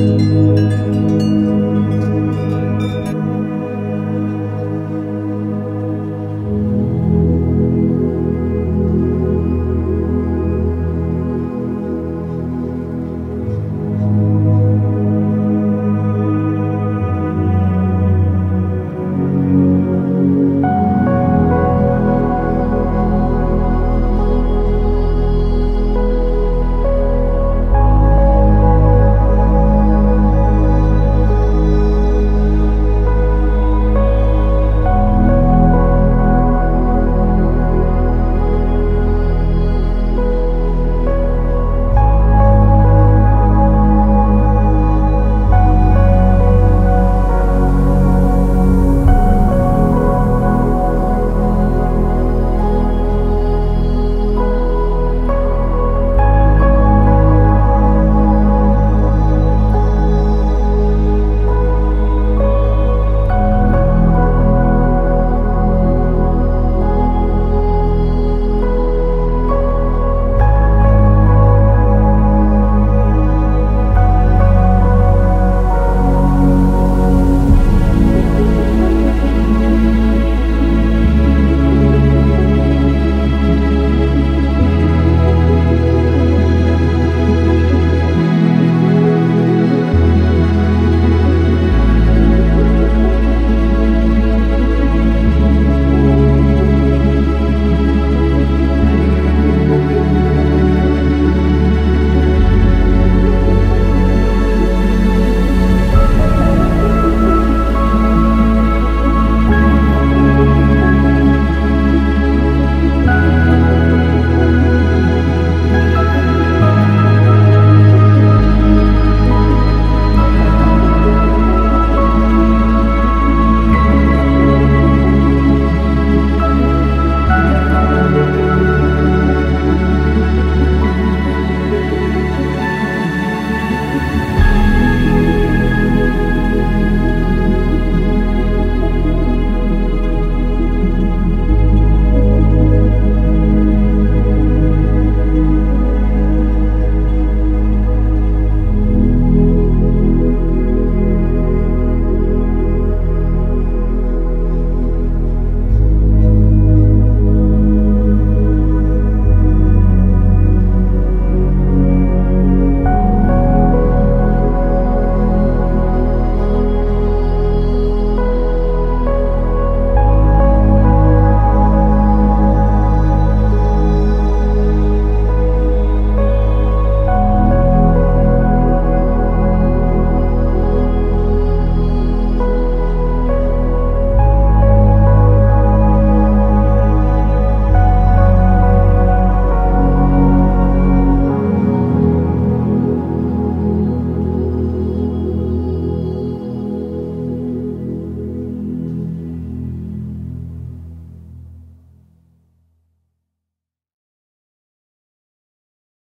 Música